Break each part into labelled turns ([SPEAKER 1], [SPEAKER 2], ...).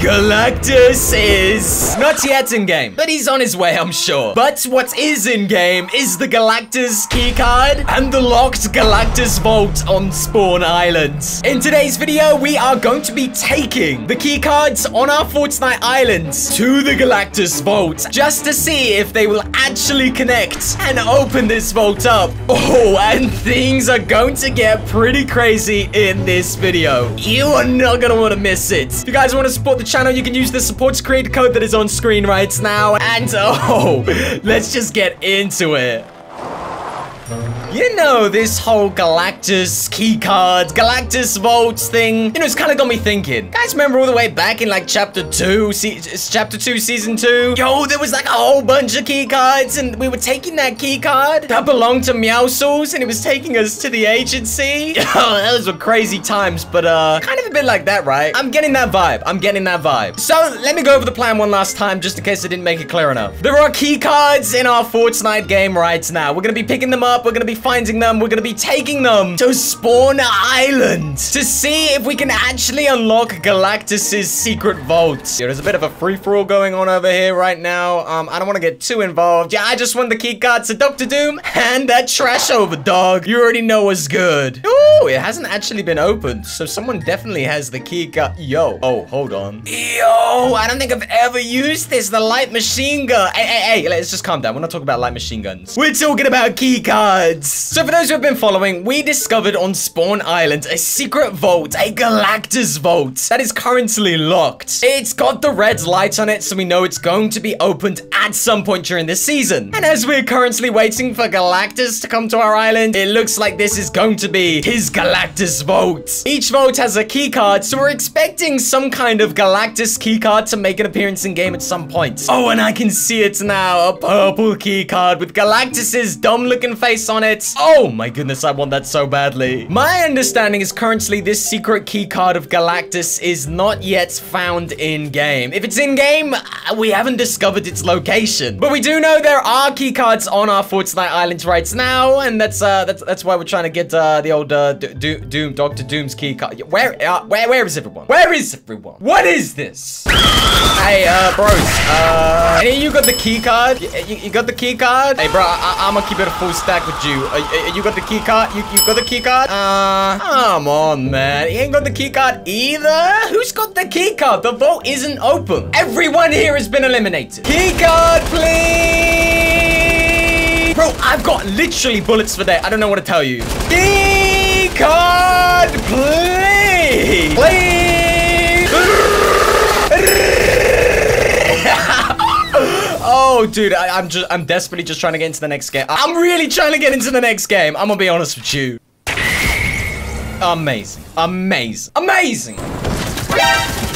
[SPEAKER 1] Galactus is not yet in game, but he's on his way, I'm sure. But what is in game is the Galactus keycard and the locked Galactus vault on Spawn Island. In today's video, we are going to be taking the keycards on our Fortnite Island to the Galactus vault just to see if they will actually connect and open this vault up. Oh, and things are going to get pretty crazy in this video. You are not going to want to miss it. If you guys want to support the channel, you can use the support creator code that is on screen right now. And oh, let's just get into it. You know, this whole Galactus keycard, Galactus vaults thing, you know, it's kind of got me thinking. Guys, remember all the way back in like chapter 2, chapter 2, season 2? Yo, there was like a whole bunch of keycards and we were taking that keycard that belonged to Meowscles and it was taking us to the agency. Oh, those were crazy times, but uh, kind of a bit like that, right? I'm getting that vibe. I'm getting that vibe. So let me go over the plan one last time just in case I didn't make it clear enough. There are keycards in our Fortnite game right now. We're going to be picking them up. We're going to be finding them. We're going to be taking them to Spawn Island to see if we can actually unlock Galactus's secret vault. Yeah, there's a bit of a free-for-all going on over here right now. Um, I don't want to get too involved. Yeah, I just want the key cards to Dr. Doom. Hand that trash over, dog. You already know what's good. Ooh, it hasn't actually been opened, so someone definitely has the key card. Yo. Oh, hold on. Yo, I don't think I've ever used this, the light machine gun. Hey, hey, hey, let's just calm down. We're not talking about light machine guns. We're talking about key cards. So for those who have been following, we discovered on Spawn Island a secret vault, a Galactus vault that is currently locked. It's got the red light on it, so we know it's going to be opened at some point during this season. And as we're currently waiting for Galactus to come to our island, it looks like this is going to be his Galactus vault. Each vault has a key card, so we're expecting some kind of Galactus key card to make an appearance in game at some point. Oh, and I can see it now, a purple key card with Galactus's dumb looking face on it. Oh my goodness, I want that so badly. My understanding is currently this secret key card of Galactus is not yet found in game. If it's in game, we haven't discovered its location. But we do know there are key cards on our Fortnite Islands right now, and that's uh that's that's why we're trying to get uh the old uh Do Doom Doctor Doom's key card. Where uh, where where is everyone? Where is everyone? What is this? Hey, uh, bros. Uh, any you got the key card? You, you, you got the key card? Hey, bro, I, am gonna keep it a full stack with you. Uh, uh, you got the key card? You, you got the key card? Uh, come on, man. He ain't got the key card either? Who's got the key card? The vote isn't open. Everyone here has been eliminated. Key card, please. Bro, I've got literally bullets for that. I don't know what to tell you. Key oh, dude, I, am just, I'm desperately just trying to get into the next game. I'm really trying to get into the next game. I'm gonna be honest with you. Amazing, amazing, amazing.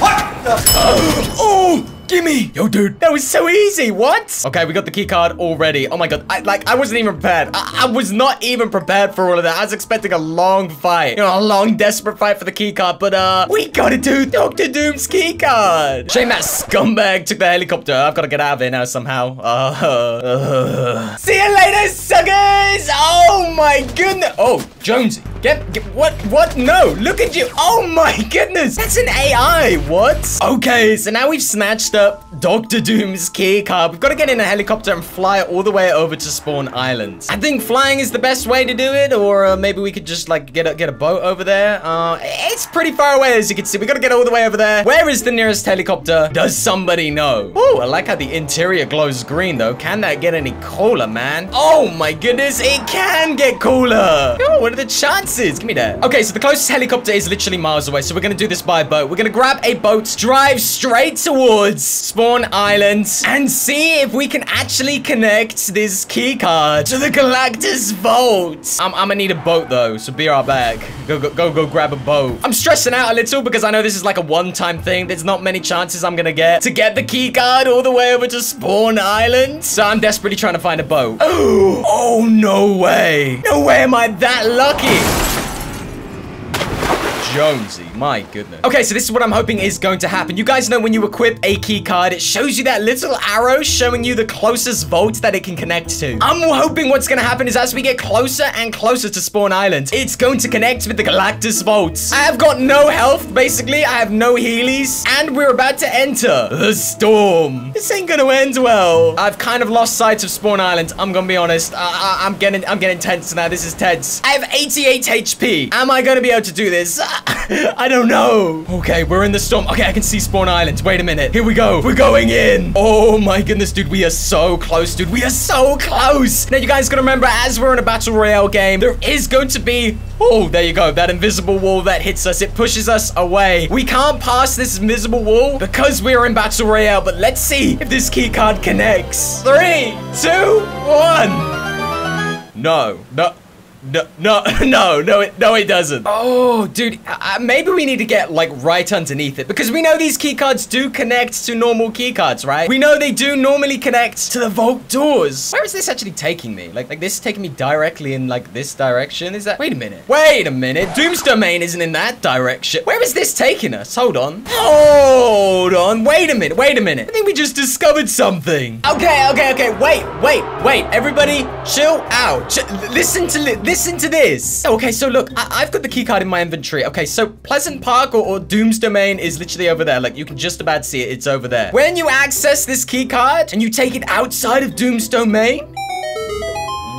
[SPEAKER 1] What the? Oh! Gimme! Yo, dude, that was so easy. What? Okay, we got the key card already. Oh my god, I like I wasn't even prepared. I, I, was not even prepared for all of that. I was expecting a long fight, you know, a long desperate fight for the key card. But uh, we gotta do Doctor Doom's key card. Shame that scumbag took the helicopter. I've got to get out of here now somehow. Uh, uh, See you later, suckers! Oh my goodness! Oh, Jonesy. Get, get, what, what? No, look at you. Oh my goodness. That's an AI. What? Okay, so now we've snatched up Dr. Doom's key card. We've got to get in a helicopter and fly all the way over to Spawn Island. I think flying is the best way to do it, or uh, maybe we could just like get a, get a boat over there. Uh, it's pretty far away, as you can see. We got to get all the way over there. Where is the nearest helicopter? Does somebody know? Oh, I like how the interior glows green, though. Can that get any cooler, man? Oh my goodness, it can get cooler. Oh, what are the chances? Give me that. Okay, so the closest helicopter is literally miles away, so we're gonna do this by boat. We're gonna grab a boat, drive straight towards Spawn Island, and see if we can actually connect this key card to the Galactus vault. I'm, I'm gonna need a boat, though, so be right back. Go, go, go, go grab a boat. I'm stressing out a little because I know this is like a one-time thing. There's not many chances I'm gonna get to get the key card all the way over to Spawn Island. So I'm desperately trying to find a boat. Oh, oh no way. No way am I that lucky. Jonesy. My goodness. Okay, so this is what I'm hoping is going to happen. You guys know when you equip a key card, it shows you that little arrow showing you the closest vault that it can connect to. I'm hoping what's going to happen is as we get closer and closer to Spawn Island, it's going to connect with the Galactus vaults. I have got no health, basically. I have no healies, and we're about to enter the storm. This ain't going to end well. I've kind of lost sight of Spawn Island. I'm going to be honest. I I'm getting, I'm getting tense now. This is tense. I have 88 HP. Am I going to be able to do this? I don't know. Okay, we're in the storm. Okay, I can see Spawn Island. Wait a minute. Here we go. We're going in. Oh my goodness, dude. We are so close, dude. We are so close. Now, you guys gotta remember, as we're in a Battle Royale game, there is going to be... Oh, there you go. That invisible wall that hits us. It pushes us away. We can't pass this invisible wall because we're in Battle Royale. But let's see if this key card connects. Three, two, one. No, no. No, no, no, no, it, no, it doesn't. Oh, dude, uh, maybe we need to get, like, right underneath it. Because we know these keycards do connect to normal keycards, right? We know they do normally connect to the vault doors. Where is this actually taking me? Like, like this is taking me directly in, like, this direction? Is that... Wait a minute. Wait a minute. Doom's Domain isn't in that direction. Where is this taking us? Hold on. Hold on. Wait a minute. Wait a minute. I think we just discovered something. Okay, okay, okay. Wait, wait, wait. Everybody, chill out. Ch listen to... Li listen to this. Okay, so look, I have got the keycard in my inventory. Okay, so Pleasant Park or, or Doom's Domain is literally over there. Like, you can just about see it. It's over there. When you access this keycard and you take it outside of Doom's Domain,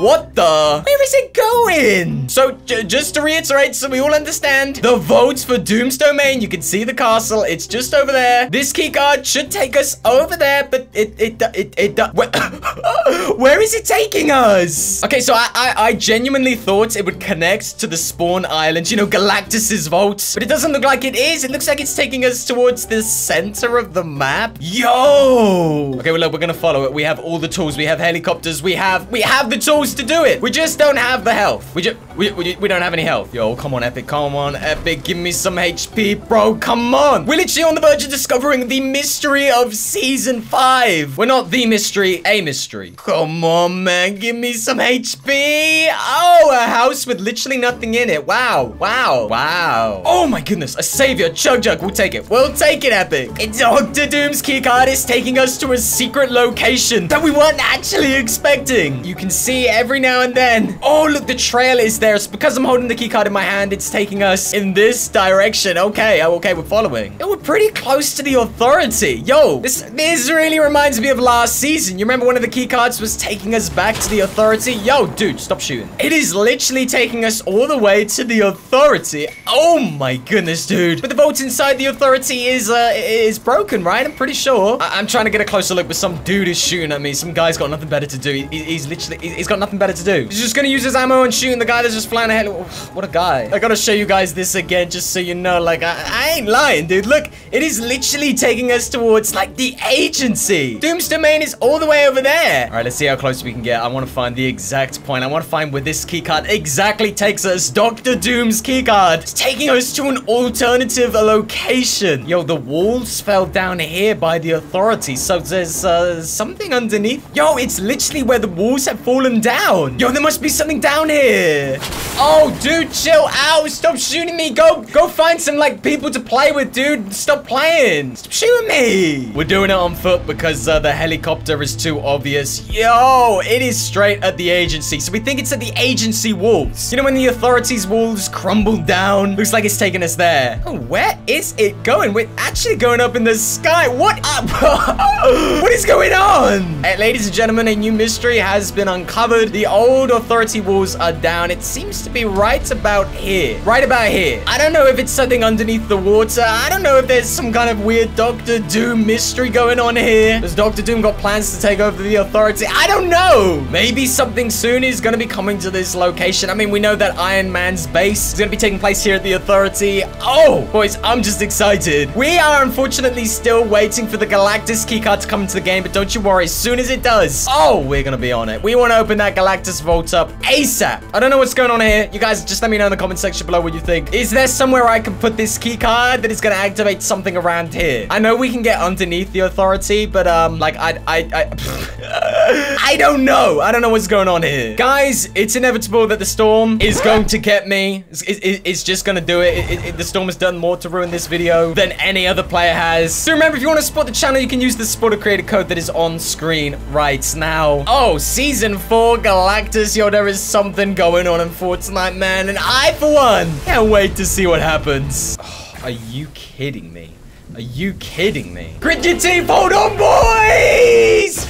[SPEAKER 1] what the? Where is it going? So, just to reiterate so we all understand, the votes for Doom's Domain, you can see the castle. It's just over there. This keycard should take us over there, but it, it, it, it, it where, where is it taking us? Okay, so I, I, I genuinely thought it would connect to the spawn island, you know, Galactus's vault, but it doesn't look like it is. It looks like it's taking us towards the center of the map. Yo! Okay, well, look, we're gonna follow it. We have all the tools. We have helicopters. We have, we have the tools to do it. We just don't have the health. We just, we, we, we don't have any health. Yo, come on, Epic. Come on, Epic. Give me some HP, bro. Come on. We're literally on the verge of discovering the mystery of season five. We're not the mystery, a mystery. Come on, man. Give me some HP. Oh, a house with literally nothing in it. Wow. Wow. Wow. Oh my goodness. A savior. Chug Jug. We'll take it. We'll take it, Epic. It's Doctor Doom's keycard is taking us to a secret location that we weren't actually expecting. You can see every now and then. Oh, look, the trail is there. It's because I'm holding the keycard in my hand. It's taking us in this direction. Okay, okay, we're following. Yo, we're pretty close to the authority. Yo, this, this really reminds me of last season. You remember one of the keycards was taking us back to the authority? Yo, dude, stop shooting. It is literally taking us all the way to the authority. Oh my goodness, dude. But the vault inside the authority is, uh, is broken, right? I'm pretty sure. I am trying to get a closer look, but some dude is shooting at me. Some guy's got nothing better to do. He he's literally, he's got nothing better to do. He's just gonna use his ammo and shooting the guy that's just flying ahead. What a guy. I gotta show you guys this again just so you know. Like, I, I ain't lying, dude. Look, it is literally taking us towards, like, the agency. Doom's Domain is all the way over there. All right, let's see how close we can get. I want to find the exact point. I want to find where this keycard exactly takes us. Dr. Doom's keycard. It's taking us to an alternative location. Yo, the walls fell down here by the authorities. So there's uh, something underneath. Yo, it's literally where the walls have fallen down. Yo, there must be something down here. Oh, dude, chill out. Stop shooting me. Go, go find some, like, people to play with, dude. Stop playing. Stop shooting me. We're doing it on foot because uh, the helicopter is too obvious. Yo, it is straight at the agency. So we think it's at the agency walls. You know when the authorities' walls crumbled down? Looks like it's taking us there. Oh, where is it going? We're actually going up in the sky. What what is going on? Hey, ladies and gentlemen, a new mystery has been uncovered. The old authority walls are down. It seems to be right about here. Right about here. I don't know if it's something underneath the water. I don't know if there's some kind of weird Doctor Doom mystery going on here. Has Doctor Doom got plans to take over the authority? I don't know. Maybe something soon is going to be coming to this location. I mean, we know that Iron Man's base is going to be taking place here at the authority. Oh, boys, I'm just excited. We are unfortunately still waiting for the Galactus keycard to come into the game, but don't you worry. As soon as it does, oh, we're going to be on it. We want to open that Galactus up ASAP. I don't know what's going on here. You guys just let me know in the comment section below what you think. Is there somewhere I can put this key card that is going to activate something around here? I know we can get underneath the authority, but um, like I, I, I, I don't know. I don't know what's going on here. Guys, it's inevitable that the storm is going to get me. It's, it, it's just going to do it. It, it. The storm has done more to ruin this video than any other player has. So remember, if you want to support the channel, you can use the supporter creator code that is on screen right now. Oh, season four Galactus. Yo, there is something going on in Fortnite, man. And I, for one, can't wait to see what happens. Oh, are you kidding me? Are you kidding me? Grit your teeth, hold on, boys!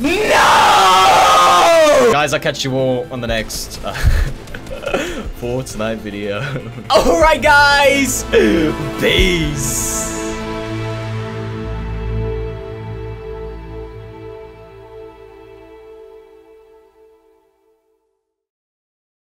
[SPEAKER 1] No! Guys, I'll catch you all on the next uh, Fortnite video. Alright, guys! Peace!